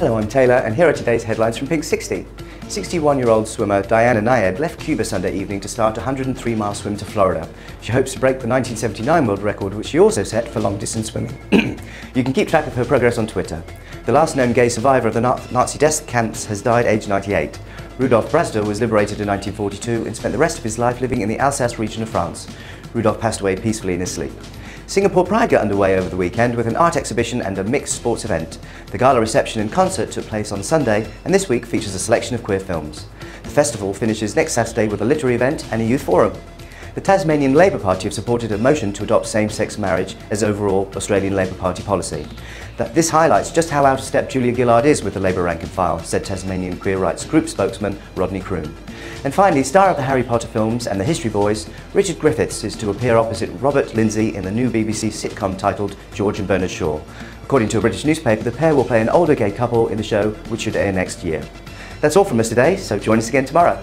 Hello, I'm Taylor, and here are today's headlines from Pink 60. 61-year-old swimmer Diana Nyad left Cuba Sunday evening to start a 103-mile swim to Florida. She hopes to break the 1979 world record, which she also set for long-distance swimming. you can keep track of her progress on Twitter. The last known gay survivor of the Nazi death camps has died aged 98. Rudolf Brazda was liberated in 1942 and spent the rest of his life living in the Alsace region of France. Rudolf passed away peacefully in his sleep. Singapore Pride got underway over the weekend with an art exhibition and a mixed sports event. The gala reception and concert took place on Sunday and this week features a selection of queer films. The festival finishes next Saturday with a literary event and a youth forum. The Tasmanian Labor Party have supported a motion to adopt same-sex marriage as overall Australian Labor Party policy. That this highlights just how out of step Julia Gillard is with the Labour rank and file, said Tasmanian Queer Rights Group spokesman Rodney Croome. And finally, star of the Harry Potter films and the History Boys, Richard Griffiths is to appear opposite Robert Lindsay in the new BBC sitcom titled George and Bernard Shaw. According to a British newspaper, the pair will play an older gay couple in the show, which should air next year. That's all from us today, so join us again tomorrow.